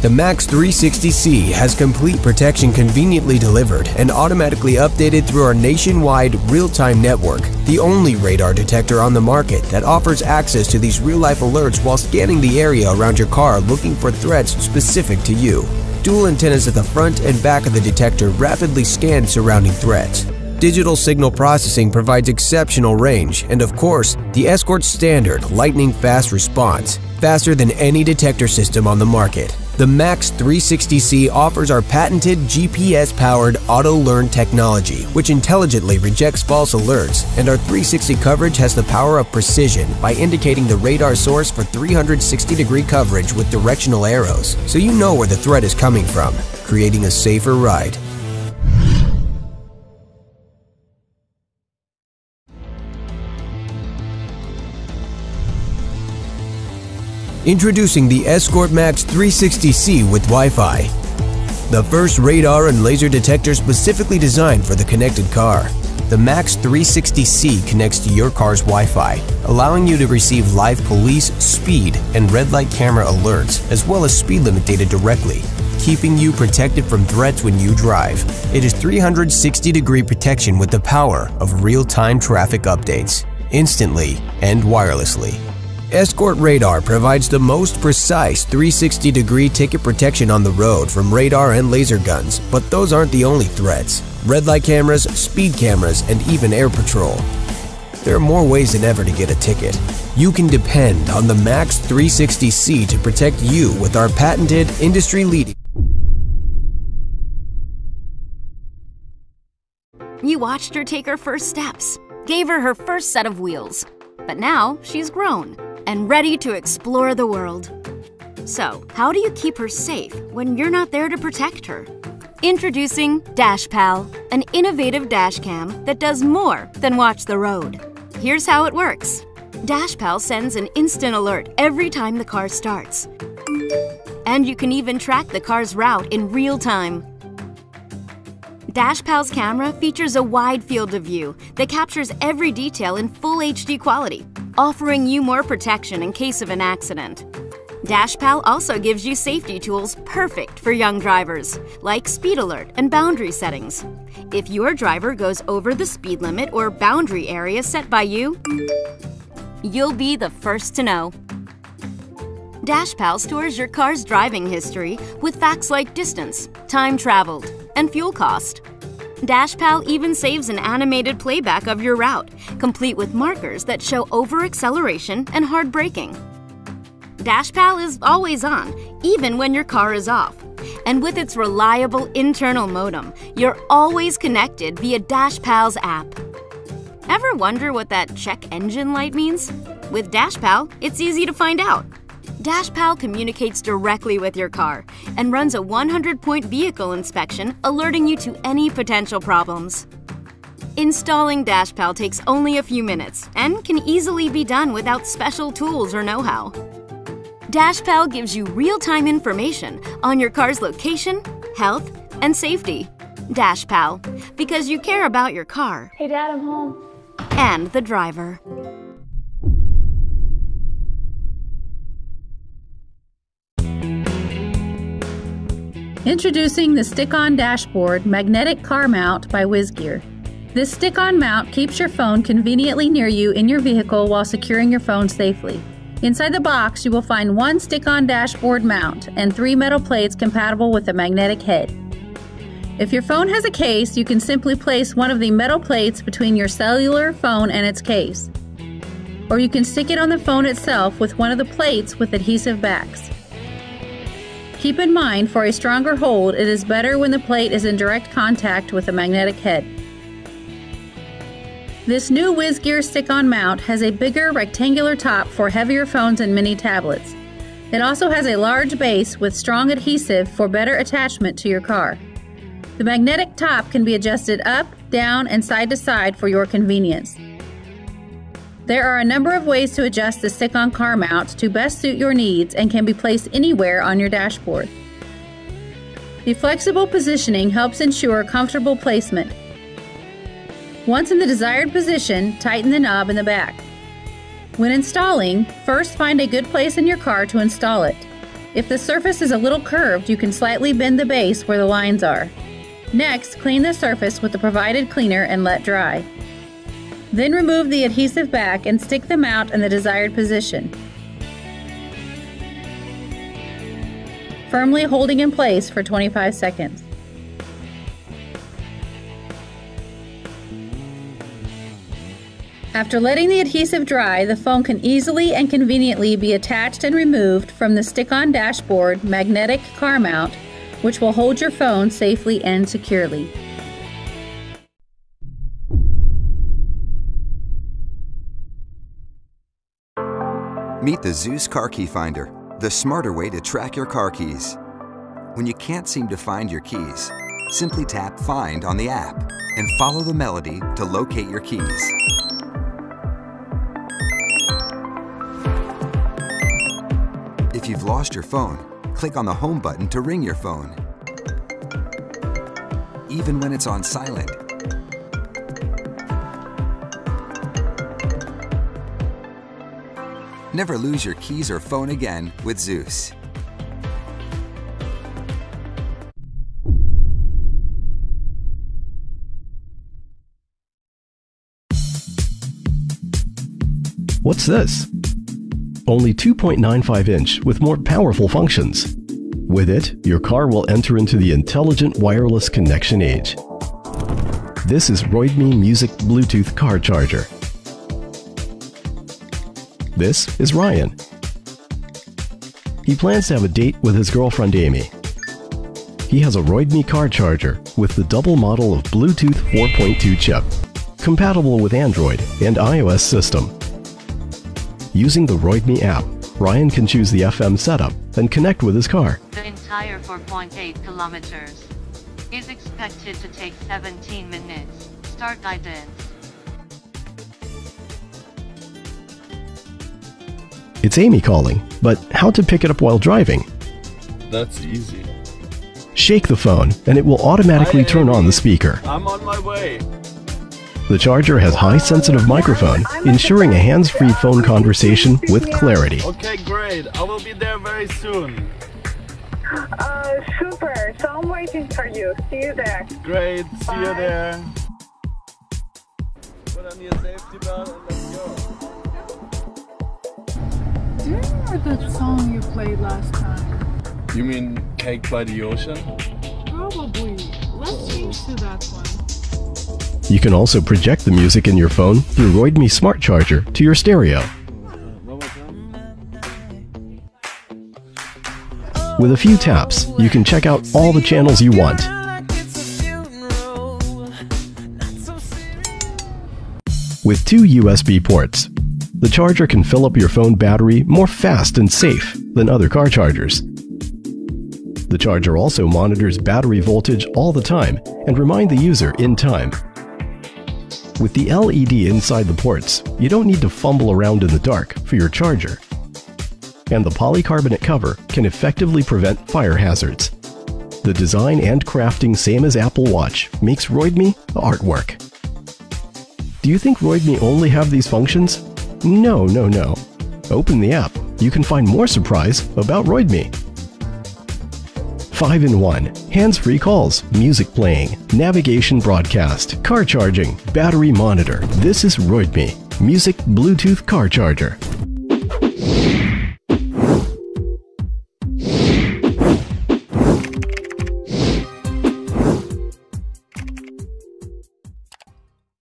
The Max 360C has complete protection conveniently delivered and automatically updated through our nationwide real-time network, the only radar detector on the market that offers access to these real-life alerts while scanning the area around your car looking for threats specific to you. Dual antennas at the front and back of the detector rapidly scan surrounding threats. Digital signal processing provides exceptional range, and of course, the Escort standard lightning fast response, faster than any detector system on the market. The Max 360C offers our patented GPS-powered auto-learn technology, which intelligently rejects false alerts, and our 360 coverage has the power of precision by indicating the radar source for 360-degree coverage with directional arrows, so you know where the threat is coming from, creating a safer ride. Introducing the Escort Max 360C with Wi-Fi. The first radar and laser detector specifically designed for the connected car. The Max 360C connects to your car's Wi-Fi, allowing you to receive live police, speed, and red light camera alerts, as well as speed limit data directly, keeping you protected from threats when you drive. It is 360 degree protection with the power of real-time traffic updates, instantly and wirelessly. Escort Radar provides the most precise 360 degree ticket protection on the road from radar and laser guns, but those aren't the only threats. Red light cameras, speed cameras, and even air patrol. There are more ways than ever to get a ticket. You can depend on the Max 360C to protect you with our patented, industry leading. You watched her take her first steps, gave her her first set of wheels. But now she's grown and ready to explore the world. So, how do you keep her safe when you're not there to protect her? Introducing DashPal, an innovative dash cam that does more than watch the road. Here's how it works. DashPal sends an instant alert every time the car starts. And you can even track the car's route in real time. DashPal's camera features a wide field of view that captures every detail in full HD quality, offering you more protection in case of an accident. DashPal also gives you safety tools perfect for young drivers, like speed alert and boundary settings. If your driver goes over the speed limit or boundary area set by you, you'll be the first to know. DashPal stores your car's driving history with facts like distance, time traveled, and fuel cost. DashPal even saves an animated playback of your route, complete with markers that show over acceleration and hard braking. DashPal is always on, even when your car is off. And with its reliable internal modem, you're always connected via DashPal's app. Ever wonder what that check engine light means? With DashPal, it's easy to find out. DashPal communicates directly with your car and runs a 100-point vehicle inspection, alerting you to any potential problems. Installing DashPal takes only a few minutes and can easily be done without special tools or know-how. DashPal gives you real-time information on your car's location, health, and safety. DashPal, because you care about your car. Hey, Dad, I'm home. And the driver. Introducing the Stick-On Dashboard Magnetic Car Mount by WizGear. This stick-on mount keeps your phone conveniently near you in your vehicle while securing your phone safely. Inside the box, you will find one stick-on dashboard mount and three metal plates compatible with a magnetic head. If your phone has a case, you can simply place one of the metal plates between your cellular phone and its case. Or you can stick it on the phone itself with one of the plates with adhesive backs. Keep in mind, for a stronger hold, it is better when the plate is in direct contact with the magnetic head. This new WizGear stick-on mount has a bigger rectangular top for heavier phones and mini tablets. It also has a large base with strong adhesive for better attachment to your car. The magnetic top can be adjusted up, down, and side to side for your convenience. There are a number of ways to adjust the stick-on car mount to best suit your needs and can be placed anywhere on your dashboard. The flexible positioning helps ensure comfortable placement. Once in the desired position, tighten the knob in the back. When installing, first find a good place in your car to install it. If the surface is a little curved, you can slightly bend the base where the lines are. Next, clean the surface with the provided cleaner and let dry. Then remove the adhesive back and stick them out in the desired position. Firmly holding in place for 25 seconds. After letting the adhesive dry, the phone can easily and conveniently be attached and removed from the stick-on dashboard magnetic car mount, which will hold your phone safely and securely. Meet the ZUS Car Key Finder, the smarter way to track your car keys. When you can't seem to find your keys, simply tap Find on the app and follow the melody to locate your keys. If you've lost your phone, click on the Home button to ring your phone. Even when it's on silent, Never lose your keys or phone again with ZUS. What's this? Only 2.95 inch with more powerful functions. With it, your car will enter into the intelligent wireless connection age. This is Roidmi Music Bluetooth car charger. This is Ryan. He plans to have a date with his girlfriend Amy. He has a Roidmi car charger with the double model of Bluetooth 4.2 chip, compatible with Android and iOS system. Using the Roidmi app, Ryan can choose the FM setup and connect with his car. The entire 4.8 kilometers is expected to take 17 minutes. Start guidance. It's Amy calling, but how to pick it up while driving? That's easy. Shake the phone and it will automatically Hi, turn on the speaker. I'm on my way. The charger has high sensitive microphone, ensuring a hands-free phone conversation with clarity. Okay, great. I will be there very soon. Uh, super. So I'm waiting for you. See you there. Great. See you there. Put on your safety belt Do you remember that song you played last time? You mean Cake by the Ocean? Probably. Let's change to that one. You can also project the music in your phone through Roidmi Smart Charger to your stereo. With a few taps, you can check out all the channels you want. With two USB ports, the charger can fill up your phone battery more fast and safe than other car chargers. The charger also monitors battery voltage all the time and remind the user in time. With the LED inside the ports, you don't need to fumble around in the dark for your charger. And the polycarbonate cover can effectively prevent fire hazards. The design and crafting same as Apple Watch makes Roidmi the artwork. Do you think Roidmi only have these functions? No, no, no. Open the app. You can find more surprise about Roidmi. 5 in 1. Hands free calls, music playing, navigation broadcast, car charging, battery monitor. This is Roidmi, Music Bluetooth Car Charger.